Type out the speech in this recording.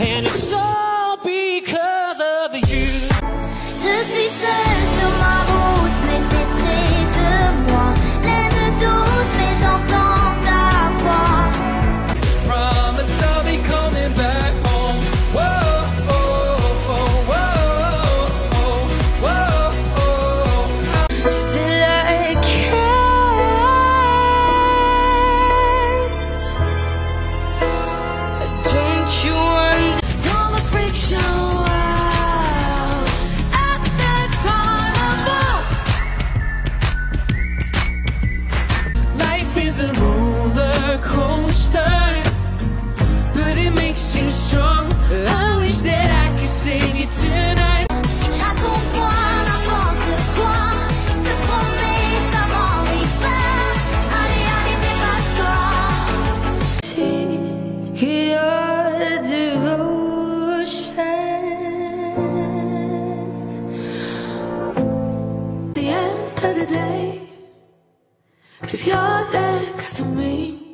And it's all because of you. Je suis seule sur ma route Mais t'es près de moi Plein de doutes mais j'entends ta voix Promise I'll be coming back home. Whoa, oh, oh, oh, oh, oh, oh, oh, oh, oh. of the day, cause you're next to me.